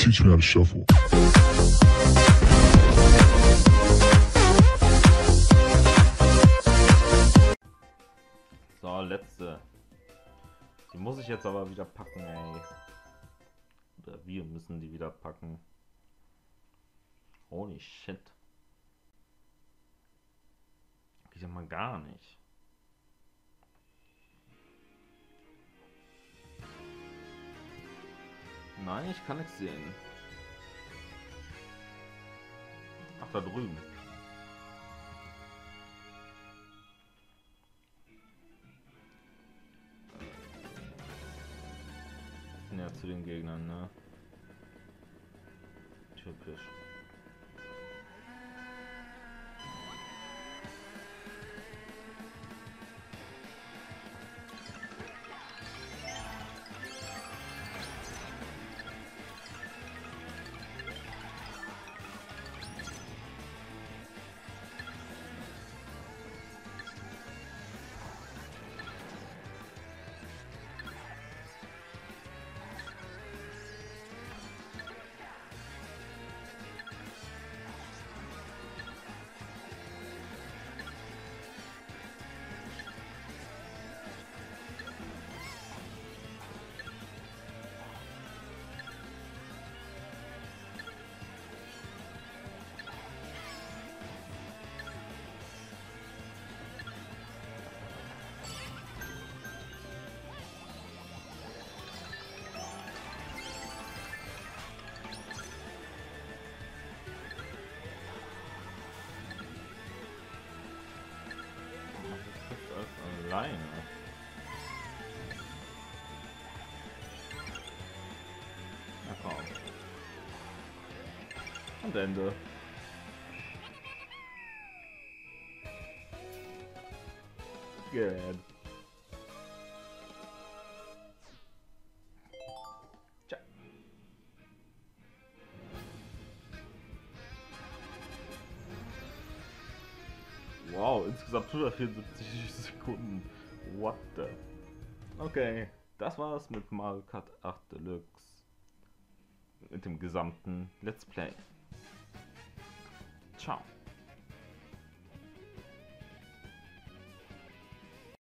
Teach me how to shuffle. So, letzte. Die muss ich jetzt aber wieder packen, ey. Oder wir müssen die wieder packen. Holy shit. Geht ja mal gar nicht. Nein, ich kann nichts sehen. Ach, da drüben. Ja, zu den Gegnern, ne? Typisch. I don't And Ender. Good. Wow, insgesamt 174 Sekunden. What the? Okay, das war's mit Mario Kart 8 Deluxe. Mit dem gesamten Let's Play. Ciao.